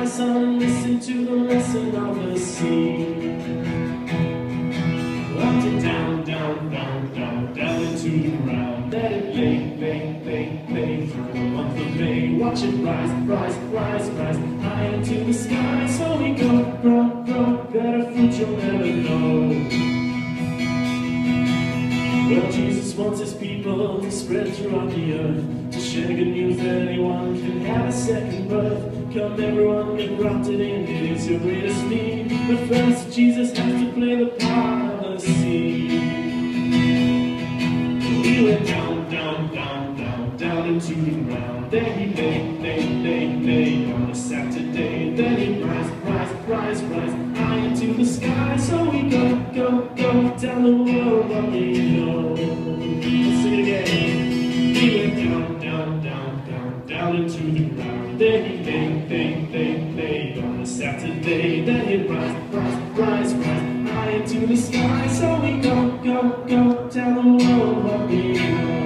my son, listen to the lesson of the sea. Up and down, down, down, down, down into the ground. Let it lay, lay, lay, lay through the month of May. Watch it rise, rise, rise, rise, high into the sky. So we go, grow, grow, better fruit you'll never know. Well, Jesus wants his people to spread throughout the earth, to share good news that anyone can have a second birth. Come everyone, grafted in, it is your greatest need. But first, Jesus has to play the part of the seed. He went down, down, down, down, down into the ground. There he lay, lay, lay, lay on a Saturday. Then he rise, rise, rise, rise, high into the sky. So we go, go, go down the world what we know. Into the sky. So we go, go, go tell the world what we know.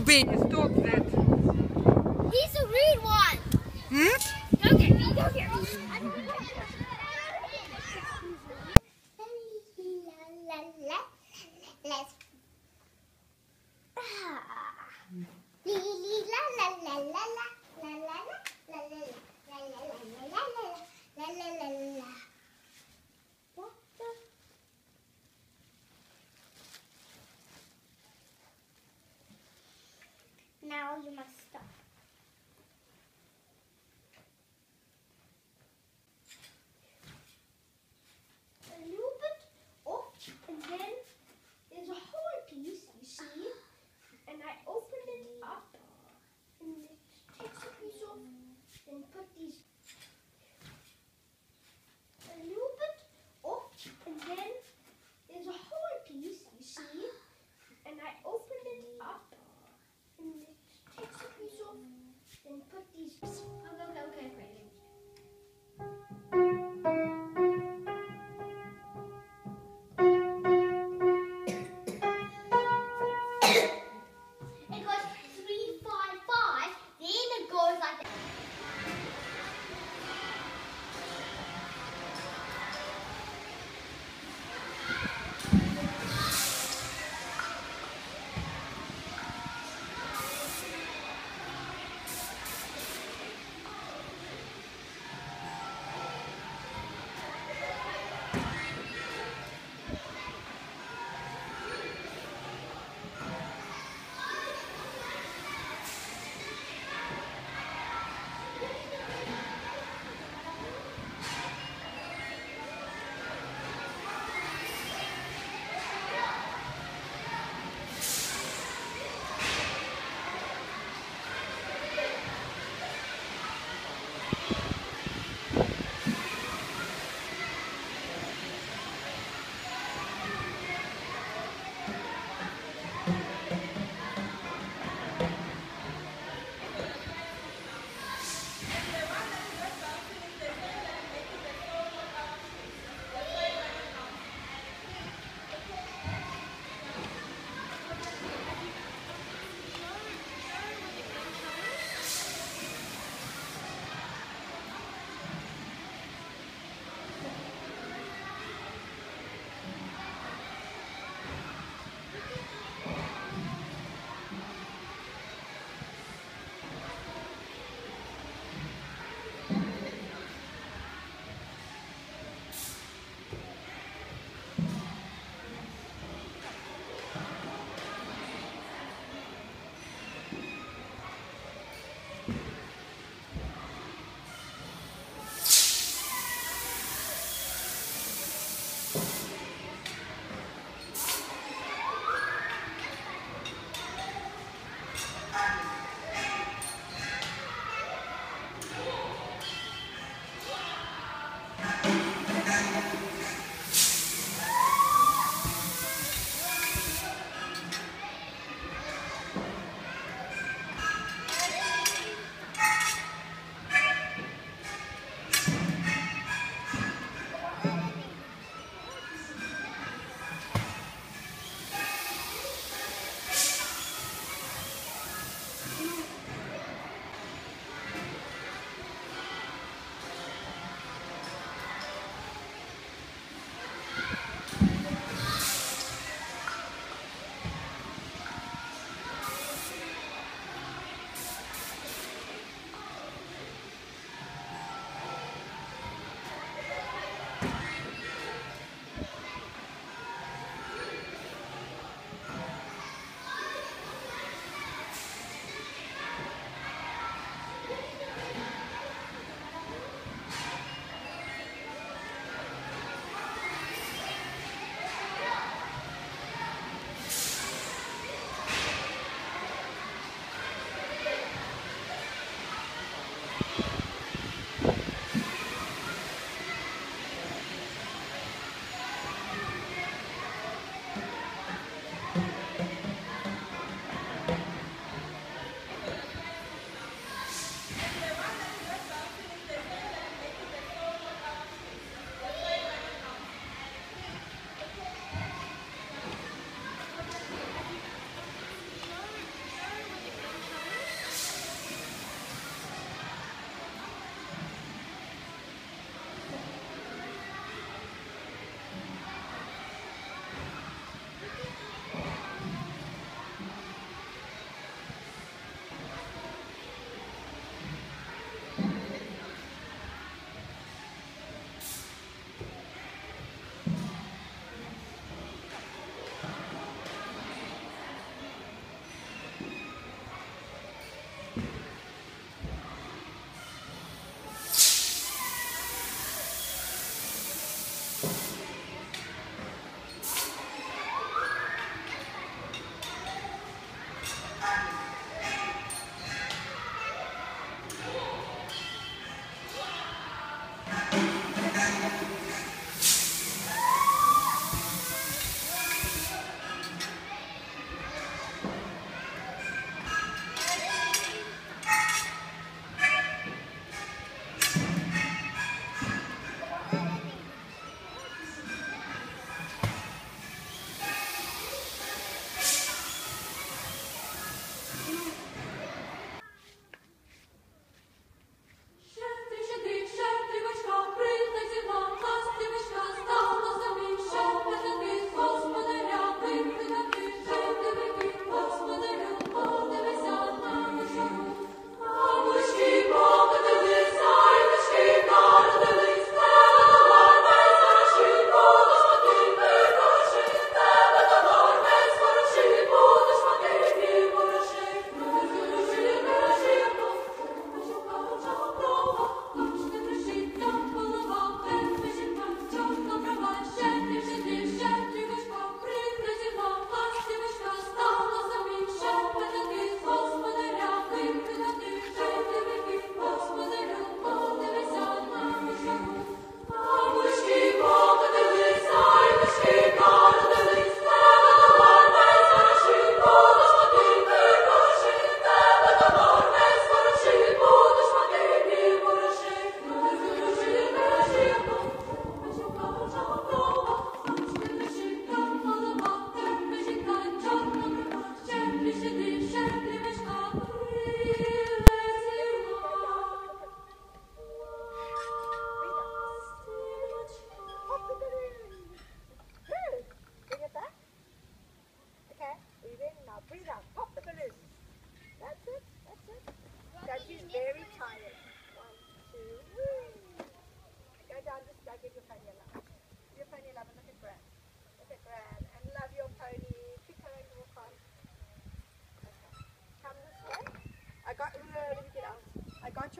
Stop that. He's a real one. Hmm? Go get me, go get me. Let's- Ah.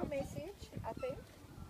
Deixa o.